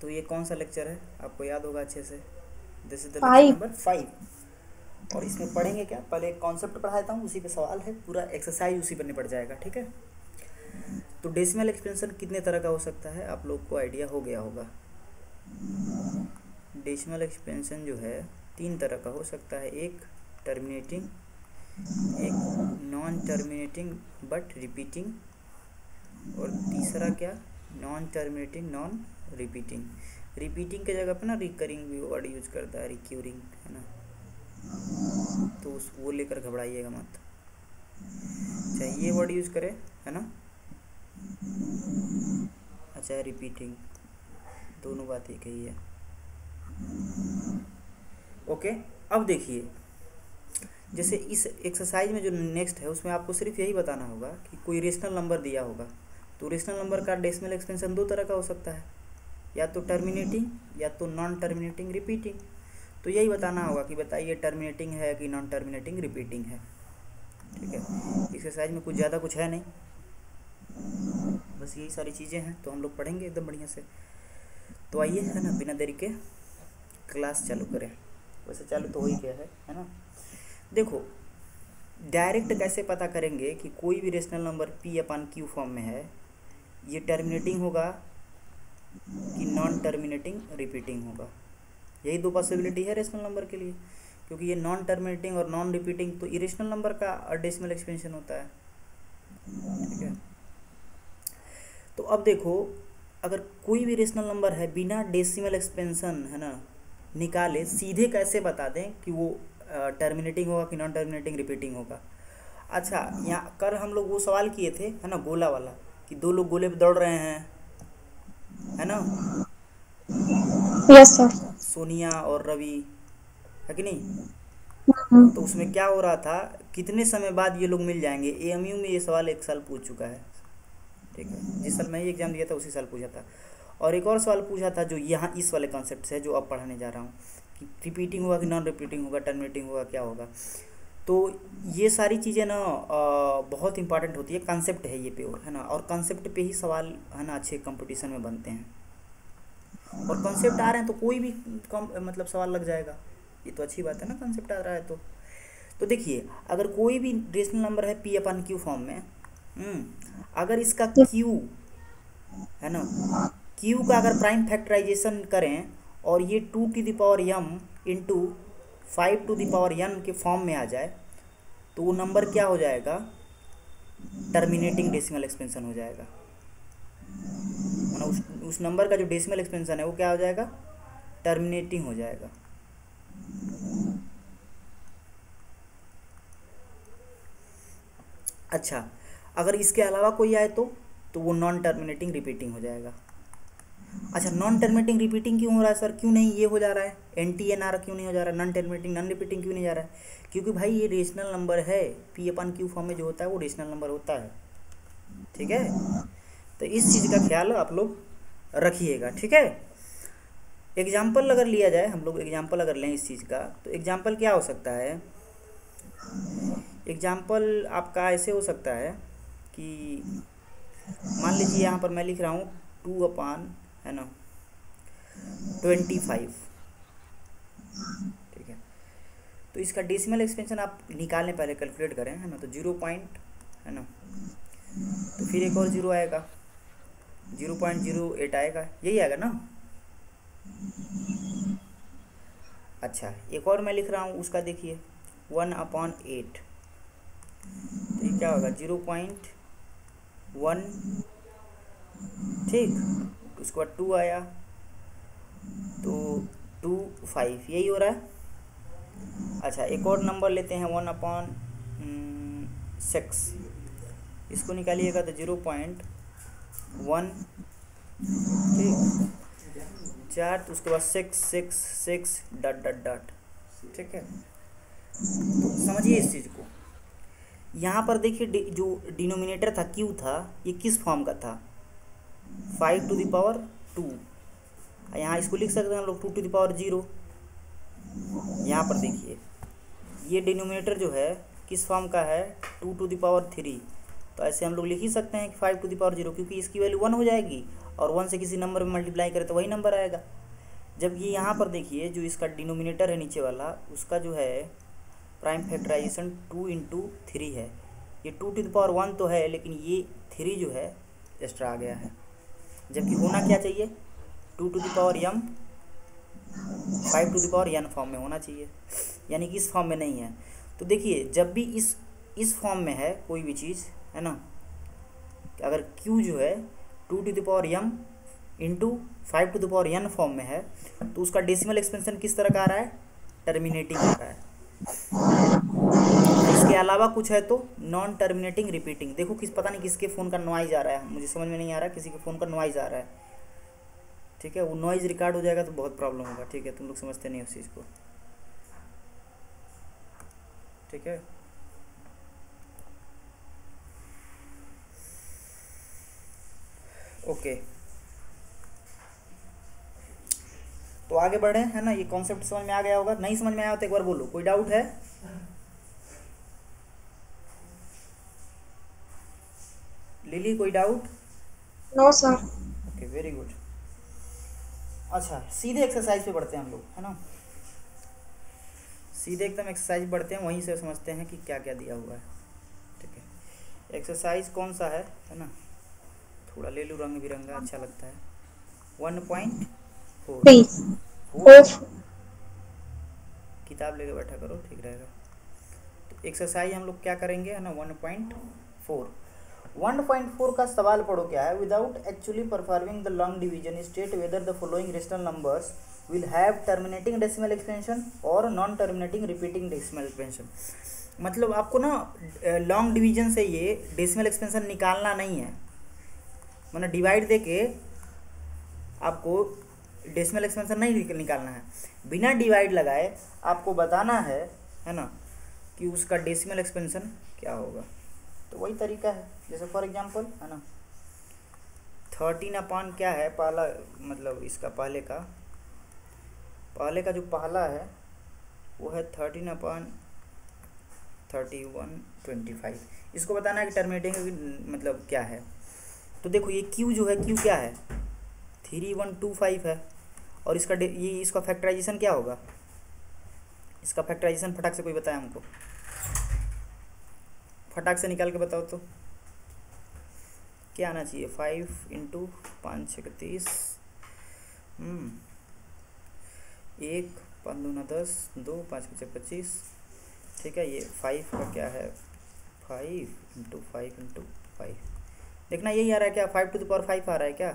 तो ये कौन सा लेक्चर है? आपको याद होगा अच्छे से। This is the lecture number five और इसमें पढ़ेंगे क्या? पहले एक कॉन्सेप्ट पढ़ा देता हूँ उसी पे सवाल है पूरा एक्सरसाइज उसी पर निपट जाएगा ठीक है? तो डेसिमल एक्सपेंशन कितने तरह का हो सकता है? आप लोग को आइडिया हो गया होगा। डेसिमल एक्सपेंशन जो है तीन तरह का हो सकता है एक टर्मिनेटिंग एक नॉन टर्मिनेटिंग बट रिपीटिंग और तीसरा क्या? Non terminating non repeating repeating के जगह पे ना रिकरिंग भी वर्ड यूज़ करता है रिक्यूरिंग है ना? तो उस, वो लेकर घबराइएगा मत। चाहे ये वर्ड यूज़ करे, है ना? अच्छा रिपीटिंग दोनों बात एक ही है। ओके अब देखिए, जैसे इस एक्सरसाइज में जो नेक्स्ट है, उसमें आपको सिर्फ़ यही बताना होगा कि कोई रेशनल नंबर दिया होगा। तो रेशनल नंबर का डेसिमल एक्सपेंशन दो तरह का हो सकता है। या तो टर्मिनेटिंग, या तो नॉन टर्मिनेटिंग रिपीटिंग तो यही बताना होगा कि बताइए टर्मिनेटिंग है कि नॉन टर्मिनेटिंग रिपीटिंग है। ठीक है? एक्सरसाइज में कुछ ज़्यादा कुछ है नहीं। बस यही सारी चीज़ें हैं तो हम लोग पढ़ेंगे एकदम बढ़िया से। तो आइए, है ना, बिना देरी के क्लास चालू करें। वैसे चालू तो हो ही गया है है ना? देखो डायरेक्ट कैसे पता करेंगे कि कोई भी rational number P upon Q form में है ये टर्मिनेटिंग होगा कि नॉन टर्मिनेटिंग रिपीटिंग होगा। यही दो पॉसिबिलिटी है रेशनल नंबर के लिए, क्योंकि ये नॉन टर्मिनेटिंग और नॉन रिपीटिंग तो इरेशनल नंबर का डेसिमल एक्सपेंशन होता है। ठीक है? तो अब देखो, अगर कोई भी रेशनल नंबर है, बिना डेसिमल एक्सपेंशन है ना, निकाले, सीधे कैसे बता दें कि वो टर्मिनेटिंग होगा कि नॉन टर्मिनेटिंग रिपीटिंग होगा? अच्छा यहाँ कर हम लोग वो सवाल किए थे, है ना, गोला वाला। कि दो लोग गोले पे दौड़ रहे हैं। है ना? यस सर सोनिया और रवि है कि नहीं? हम्म, तो उसमें क्या हो रहा था कितने समय बाद ये लोग मिल जाएँगे? एएमयू में ये सवाल एक साल पूछ चुका है। ठीक है? जिस साल मैं ही एग्ज़ाम दिया था उसी साल पूछा था। और एक और सवाल पूछा था जो यहाँ इस वाले कॉन्सेप्ट से है जो अब पढ़ाने जा रहा हूँ कि रिपीटिंग होगा कि नॉन रिपीटिंग होगा टर्मिनेटिंग होगा क्या होगा? तो ये सारी चीज़ें ना बहुत इंपॉर्टेंट होती है। कॉन्सेप्ट है ये प्योर है ना? और कॉन्सेप्ट पे ही सवाल है ना अच्छे कंपटीशन में बनते हैं। और कॉन्सेप्ट आ रहे हैं तो कोई भी कम मतलब सवाल लग जाएगा। ये तो अच्छी बात है ना कॉन्सेप्ट आ रहा है तो। तो देखिए अगर कोई भी रेशनल नंबर है पी अपन क्यू फॉर्म में हम्म, अगर इसका क्यू है ना क्यू का अगर प्राइम फैक्टराइजेशन करें और ये two to the power m into five to the power n के फॉर्म में आ जाए तो वो नंबर क्या हो जाएगा? टर्मिनेटिंग डेसिमल एक्सपेंशन हो जाएगा। मतलब उस उस नंबर का जो डेसिमल एक्सपेंशन है, वो क्या हो जाएगा? टर्मिनेटिंग हो जाएगा। अच्छा अगर इसके अलावा कोई आए तो तो वो नॉन टर्मिनेटिंग रिपीटिंग हो जाएगा। अच्छा नॉन टर्मिनेटिंग रिपीटिंग क्यों हो रहा है सर? क्यों नहीं ये हो जा रहा है? एन टी एन आर क्यों नहीं हो जा रहा है? नॉन टर्मिनेटिंग नॉन रिपीटिंग क्यों नहीं जा रहा है? क्योंकि भाई ये रेशनल नंबर है। पी अपन क्यू फॉर्म में जो होता है वो रेशनल नंबर होता है। ठीक है? तो इस चीज़ का ख्याल आप लोग रखिएगा। ठीक है? एग्ज़ाम्पल अगर लिया जाए, हम लोग एग्ज़ाम्पल अगर लें इस चीज़ का तो एग्ज़ाम्पल क्या हो सकता है? एग्ज़ाम्पल आपका ऐसे हो सकता है कि मान लीजिए यहाँ पर मैं लिख रहा हूँ टू अपान है ना? ट्वेंटी फाइव ठीक है? तो इसका डेसिमल एक्सपेंशन आप निकालें पहले कैलकुलेट करें, है ना? तो ज़ीरो पॉइंट है ना? तो फिर एक और ज़ीरो आएगा। ज़ीरो पॉइंट ज़ीरो एट आएगा। यही आएगा ना? अच्छा एक और मैं लिख रहा हूँ, उसका देखिए। वन अपॉन एट तो ये क्या होगा? ज़ीरो पॉइंट वन ठीक? उसके बाद टू आया। तो टू फाइव यही हो रहा है। अच्छा एक और नंबर लेते हैं वन अपॉन सिक्स इसको निकालिएगा तो ज़ीरो पॉइंट वन ठीक। चार तो उसके बाद six six six dot dot dot ठीक है? तो समझिए इस चीज़ को। यहाँ पर देखिए जो डिनोमिनेटर था क्यू था, ये किस फॉर्म का था? Five to the power two यहाँ इसको लिख सकते हैं हम लोग two to the power zero यहाँ पर देखिए, ये डिनोमिनेटर जो है, किस फॉर्म का है? Two to the power three तो ऐसे हम लोग लिख ही सकते हैं कि five to the power zero क्योंकि इसकी वैल्यू वन हो जाएगी और वन से किसी नंबर में मल्टीप्लाई करें तो वही नंबर आएगा। जबकि यहाँ पर देखिए, जो इसका डिनोमिनेटर है नीचे वाला, उसका जो है prime factorization two into three है। ये two to the power one तो है, लेकिन ये थ्री जो है एक्स्ट्रा आ गया है। जबकि होना क्या चाहिए? Two to the power m five to the power n form में होना चाहिए। यानी कि इस फॉर्म में नहीं है। तो देखिए, जब भी इस इस फॉर्म में है कोई भी चीज़, है ना? अगर क्यू जो है two to the power m into five to the power n form में है तो उसका डेसिमल एक्सपेंशन किस तरह का आ रहा है? टर्मिनेटिंग आ रहा है। इसके अलावा कुछ है तो नॉन टर्मिनेटिंग रिपीटिंग देखो किस, पता नहीं किसके फ़ोन का नॉइज़ आ रहा है। मुझे समझ में नहीं आ रहा किसी के फ़ोन का नॉइज़ आ रहा है। ठीक है? वो नॉइज़ रिकॉर्ड हो जाएगा तो बहुत प्रॉब्लम होगा। ठीक है? तुम लोग समझते नहीं उस चीज़ को। ठीक है? ओके तो आगे बढ़े, है ना? ये कॉन्सेप्ट समझ में आ गया होगा। नहीं समझ में आया तो एक बार बोलो। कोई डाउट है? लिली कोई doubt no sir okay very good अच्छा सीधे एक्सरसाइज पे बढ़ते हैं हम लोग है ना? सीधे एकदम एक्सरसाइज बढ़ते हैं वहीं से समझते हैं कि क्या क्या दिया हुआ है। ठीक है? एक्सरसाइज कौन सा है है ना? थोड़ा ले लूँ रंग बिरंगा अच्छा लगता है। वन पॉइंट फोर किताब लेके बैठा करो ठीक रहेगा। तो एक्सरसाइज हम लोग क्या करेंगे है ना? One point four one point four का सवाल पढ़ो क्या है? Without actually performing the long division state whether the following rational numbers will have terminating decimal expansion और non terminating repeating decimal expansion मतलब आपको ना लॉन्ग डिवीज़न से ये डेसिमल एक्सपेंशन निकालना नहीं है। मतलब डिवाइड दे के आपको डेसिमल एक्सपेंशन नहीं निकालना है। बिना डिवाइड लगाए आपको बताना है है ना, कि उसका डेसिमल एक्सपेंशन क्या होगा। तो वही तरीका है, जैसे फॉर एग्जांपल है ना? थर्टीन अपान क्या है पहला मतलब इसका पहले का? पहले का जो पहला है, वो है thirteen upon thirty one twenty five इसको बताना है कि टर्मिनेटिंग मतलब क्या है? तो देखो ये क्यू जो है क्यू क्या है? थ्री वन टू फाइव है। और इसका ये, इसका फैक्टराइजेशन क्या होगा? इसका फैक्टराइजेशन फटाक से कोई बताए हमको। फटाक से निकाल के बताओ तो। क्या आना चाहिए? फाइव इंटू पाँच छः तीस। हम्म, एक पाँच दो दूना दस दो पाँच पचास पच्चीस। ठीक है ये फाइव का क्या है? Five into five into five देखना यही आ रहा है क्या? Five to the power five आ रहा है क्या?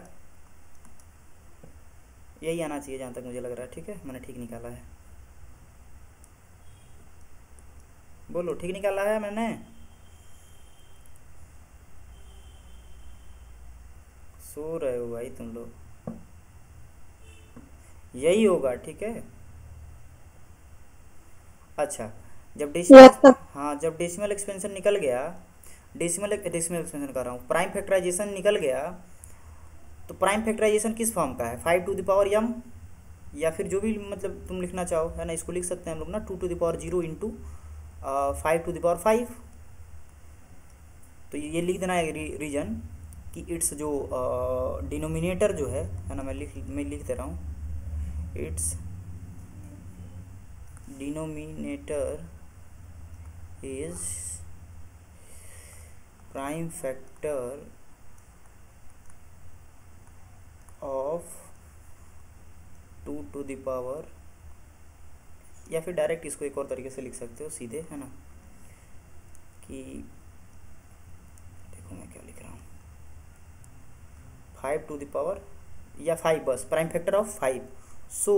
यही आना चाहिए जहाँ तक मुझे लग रहा है। ठीक है मैंने ठीक निकाला है। बोलो ठीक निकाला है मैंने? सो रहे हो भाई तुम लोग। यही होगा ठीक है? अच्छा जब डेसिमल हाँ जब डेसिमल एक्सपेंशन निकल गया डेसिमल डेसिमल एक्सपेंशन कर रहा हूँ प्राइम फैक्टराइजेशन निकल गया तो प्राइम फैक्टराइजेशन किस फॉर्म का है? Five to the power m या फिर जो भी मतलब तुम लिखना चाहो है ना? इसको लिख सकते हैं हम लोग ना two to the power zero into five to the power five तो ये लिख देना है रीजन कि इट्स जो डिनोमिनेटर जो है है ना, मैं लिख मैं लिख दे रहा हूँ, it's denominator is prime factor of two to the power या फिर डायरेक्ट इसको एक और तरीके से लिख सकते हो, सीधे, है ना, कि देखो मैं क्या लिख रहा हूँ फाइव टू द पावर या फाइव बस prime factor of five so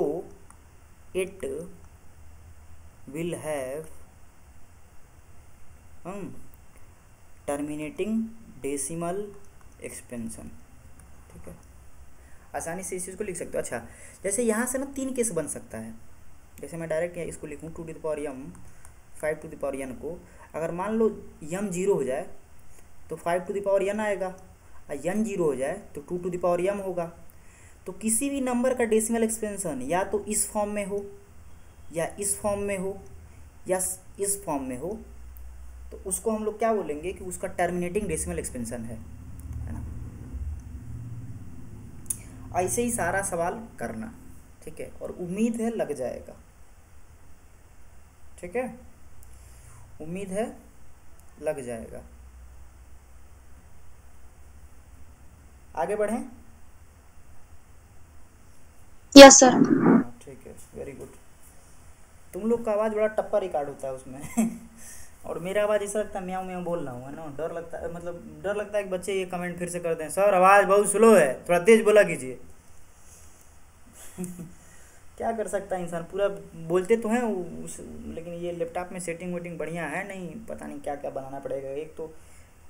it will have terminating decimal expansion ठीक है? आसानी से इस चीज़ को लिख सकते हो। अच्छा जैसे यहाँ से ना तीन केस बन सकता है। जैसे मैं डायरेक्ट इसको लिखूँ two to the power M five to the power N को। अगर मान लो यम ज़ीरो हो जाए तो five to the power N आएगा। यन ज़ीरो हो जाए तो टू टू दावर यम होगा। तो किसी भी नंबर का डेसिमल एक्सपेंशन या तो इस फॉर्म में हो, या इस फॉर्म में हो, या इस फॉर्म में हो तो उसको हम लोग क्या बोलेंगे कि उसका टर्मिनेटिंग डेसिमल एक्सपेंशन है है ना? ऐसे ही सारा सवाल करना, ठीक है? और उम्मीद है लग जाएगा, ठीक है? उम्मीद है लग जाएगा। आगे बढ़ें? यस सर ठीक है वेरी गुड तुम लोग का आवाज़ बड़ा टप्पा रिकॉर्ड होता है उसमें। और मेरा आवाज़ ऐसा लगता है म्याऊं म्याऊं बोल रहा हूँ है ना? डर लगता है मतलब डर लगता है कि बच्चे ये कमेंट फिर से कर हैं सर आवाज़ बहुत स्लो है थोड़ा तेज बोला कीजिए। क्या कर सकता है इंसान? पूरा बोलते तो हैं उस लेकिन ये लैपटॉप में सेटिंग वेटिंग बढ़िया है नहीं पता नहीं क्या क्या बनाना पड़ेगा। एक तो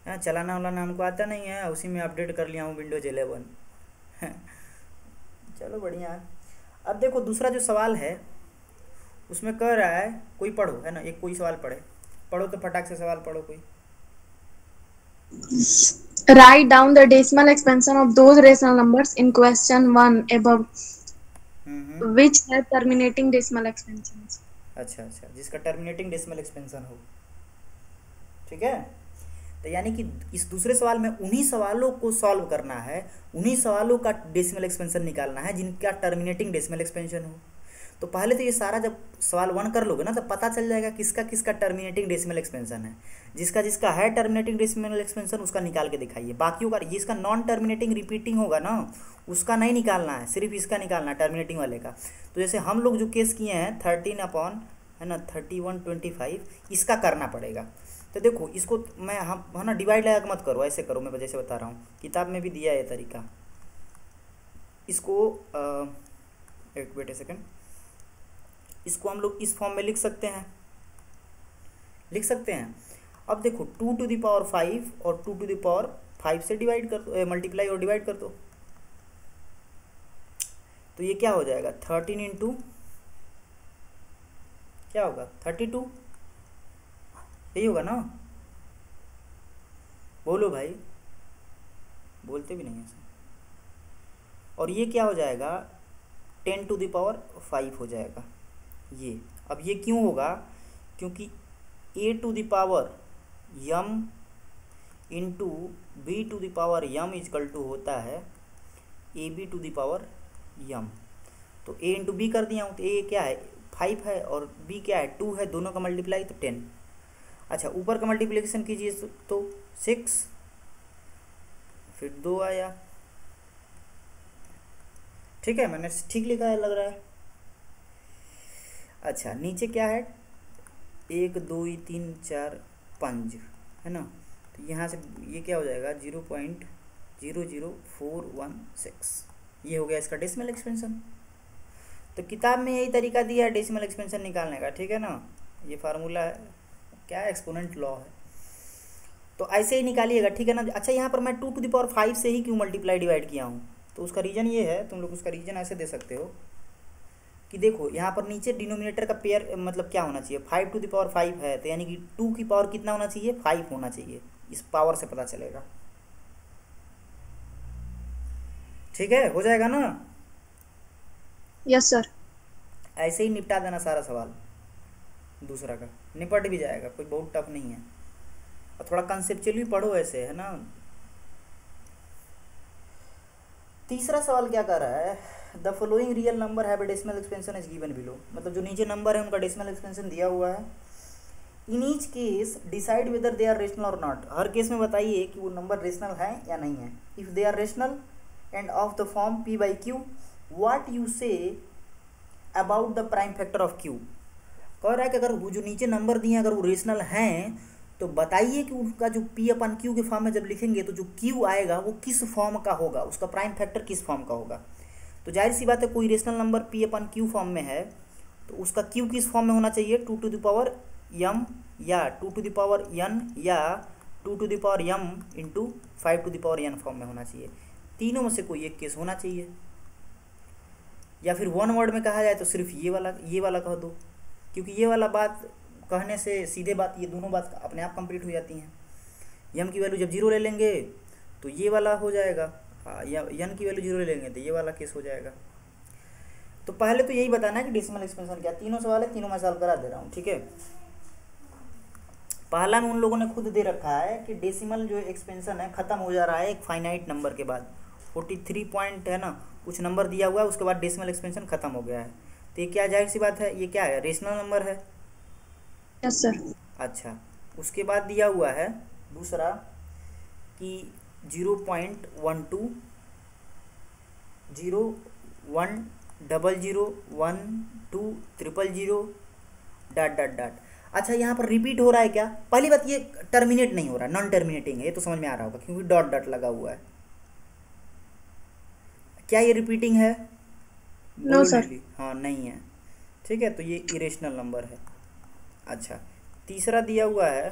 हाँ चलाना वालाना हमको आता नहीं है उसी में अपडेट कर लिया हूँ विंडोज़ एलेवन चलो बढ़िया। अब देखो दूसरा जो सवाल है उसमें कह रहा है कोई पढ़ो है ना? एक कोई सवाल पढ़े। पढ़ो तो फटाक से सवाल पढ़ो कोई। Write down the decimal expansion of those rational numbers in question 1 above hmm which have terminating decimal expansions. अच्छा अच्छा। जिसका टर्मिनेटिंग डेसिमल एक्सपेंशन हो। ठीक है? तो यानी कि इस दूसरे सवाल में उन्हीं सवालों को सॉल्व करना है, उन्हीं सवालों का डेसिमल एक्सपेंशन निकालना है, जिनका टर्मिनेटिंग डेसिमल एक्सपेंशन हो। तो पहले तो ये सारा जब सवाल वन कर लोगे ना तो पता चल जाएगा किसका किसका टर्मिनेटिंग डेसिमल एक्सपेंशन है। जिसका जिसका है टर्मिनेटिंग डेसिमल एक्सपेंशन उसका निकाल के दिखाइए। बाकियों का जिसका नॉन टर्मिनेटिंग रिपीटिंग होगा ना, उसका नहीं निकालना है, सिर्फ़ इसका निकालना है टर्मिनेटिंग वाले का। तो जैसे हम लोग जो केस किए हैं थर्टीन अपॉन है ना थर्टी वन ट्वेंटी फाइव इसका करना पड़ेगा। तो देखो, इसको मैं हम, है ना डिवाइड लगा मत करो, ऐसे करो, मैं जैसे बता रहा हूँ। किताब में भी दिया है तरीका। इसको एक बेटे सेकंड इसको हम लोग इस फॉर्म में लिख सकते हैं। लिख सकते हैं। अब देखो two to the power five और two to the power five से डिवाइड कर दो मल्टीप्लाई और डिवाइड कर दो। तो ये क्या हो जाएगा? थर्टीन इंटू क्या होगा? थर्टी टू यही होगा ना? बोलो भाई। बोलते भी नहीं है और ये क्या हो जाएगा? टेन टू दावर फाइव हो जाएगा। ये। अब ये क्यों होगा? क्योंकि a to the power m into b to the power m equal to होता है a b to the power m तो ए इंटू बी कर दिया हूँ। तो ए क्या है? फाइव है और बी क्या है? टू है, दोनों का मल्टीप्लाई तो टेन अच्छा ऊपर का मल्टीप्लीकेशन कीजिए तो सिक्स फिर दो आया। ठीक है, मैंने ठीक लिखा है, लग रहा है। अच्छा नीचे क्या है? एक, दो, तीन, चार, पाँच, है ना? तो यहाँ से ये क्या हो जाएगा? Zero point zero zero four one six ये हो गया इसका डेसिमल एक्सपेंशन तो किताब में यही तरीका दिया है डेसिमल एक्सपेंशन निकालने का, ठीक है ना? ये फार्मूला है क्या एक्सपोनेंट लॉ है? तो ऐसे ही निकालिएगा, ठीक है ना? अच्छा यहाँ पर मैं टू टू दावर फाइव से ही क्यों मल्टीप्लाई डिवाइड किया हूँ? तो उसका रीज़न ये है, तुम लोग उसका रीज़न ऐसे दे सकते हो कि देखो, यहाँ पर नीचे डिनोमिनेटर का पेयर मतलब क्या होना चाहिए? फाइव टू दावर फाइव है तो यानी कि टू की पावर कितना होना चाहिए? फाइव होना चाहिए। इस पावर से पता चलेगा। ठीक है? हो जाएगा ना? यस सर ऐसे ही निपटा देना सारा सवाल। दूसरा का। निपट भी जाएगा, कोई बहुत टफ नहीं है। और थोड़ा कंसेप्चुअली पढ़ो ऐसे, है ना? तीसरा सवाल क्या कर रहा है? द फॉलोइंग रियल नंबर है decimal expansion is given below मतलब जो नीचे नंबर है, उनका डेसिमल एक्सपेंशन दिया हुआ है। In each case decide whether they are rational और नॉट हर केस में बताइए कि वो नंबर रेशनल है या नहीं है। If they are rational and of the form p by q what you say about the prime factor of q कह रहा है कि अगर वो जो नीचे नंबर दिए अगर वो रेशनल हैं तो बताइए कि उनका जो पी अपन क्यू के फॉर्म में जब लिखेंगे तो जो क्यू आएगा, वो किस फॉर्म का होगा? उसका प्राइम फैक्टर किस फॉर्म का होगा? तो ज़ाहिर सी बात है, कोई rational number p upon q form में है तो उसका क्यू किस फॉर्म में होना चाहिए? टू टू दावर यम या टू टू दावर यन या two to the power m into five to the power n form में होना चाहिए। तीनों में से कोई एक केस होना चाहिए। या फिर वन वर्ड में कहा जाए तो सिर्फ़ ये वाला ये वाला कह दो। क्योंकि ये वाला बात कहने से सीधे बात, ये दोनों बात अपने आप कंप्लीट हो जाती हैं। यम की वैल्यू जब ज़ीरो ले लेंगे तो ये वाला हो जाएगा। यन की वैल्यू ज़ीरो ले लेंगे तो ये वाला केस हो जाएगा। तो पहले तो यही बताना है कि डेसिमल एक्सपेंशन क्या तीनों सवाल है, तीनों मैं सॉल्व करा दे रहा हूँ, ठीक है? पहला में उन लोगों ने खुद दे रखा है कि डेसिमल जो एक्सपेंशन है, ख़त्म हो जा रहा है एक फाइनाइट नंबर के बाद। फोर्टी थ्री पॉइंट है ना कुछ नंबर दिया हुआ है उसके बाद डेसिमल एक्सपेंशन खत्म हो गया है। तो ये क्या ज़ाहिर सी बात है ये क्या है रेशनल नंबर है? यस सर अच्छा उसके बाद दिया हुआ है दूसरा कि zero point one two zero one double zero one two triple zero dot dot dot अच्छा यहाँ पर रिपीट हो रहा है क्या? पहली बात ये टर्मिनेट नहीं हो रहा नॉन टर्मिनेटिंग है ये तो समझ में आ रहा होगा क्योंकि डॉट डॉट लगा हुआ है। क्या ये रिपीटिंग है? No, बोलो sir. लिली। हाँ नहीं है। ठीक है तो ये इरेशनल नंबर है। अच्छा तीसरा दिया हुआ है।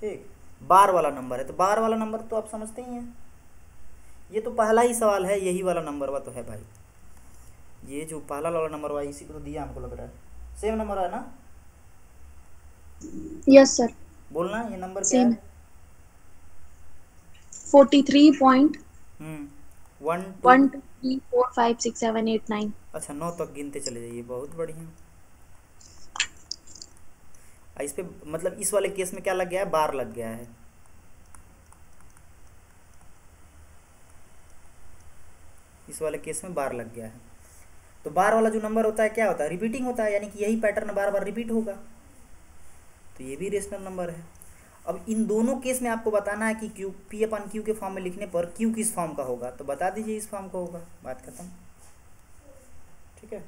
ठीक बार वाला नंबर है। तो बार वाला नंबर तो आप समझते ही हैं। ये तो पहला ही सवाल है यही वाला नंबर हुआ तो है भाई। ये जो पहला वाला नंबर हुआ इसी को तो दिया हमको लग रहा है। सेम नंबर है ना? यस सर बोलना ये नंबर क्या है? Forty three point hmm. One one two two three four five six seven eight nine अच्छा नौ तक गिनते चले जाइए बहुत बढ़िया इस पे मतलब इस वाले केस में क्या लग गया है? बार लग गया है। इस वाले केस में बार लग गया है। तो बार वाला जो नंबर होता है क्या होता है? रिपीटिंग होता है यानी कि यही पैटर्न बार बार रिपीट होगा। तो ये भी रेशनल नंबर है। अब इन दोनों केस में आपको बताना है कि क्यू पी अपन क्यू के फॉर्म में लिखने पर क्यू किस फॉर्म का होगा। तो बता दीजिए इस फॉर्म का होगा। बात खत्म। ठीक है?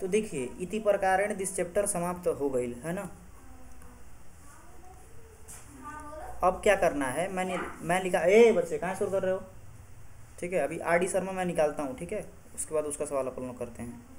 तो देखिए, इति प्रकारेण दिस चैप्टर समाप्त हो गई, है ना? अब क्या करना है? मैंने, मैं लिखा, ए, बच्चे, कहाँ शुरू कर रहे हो? ठीक है, अभी आर डी शर्मा मैं निकालता हूँ, ठीक है? उसके बाद उसका सवाल अपन लोग करते हैं।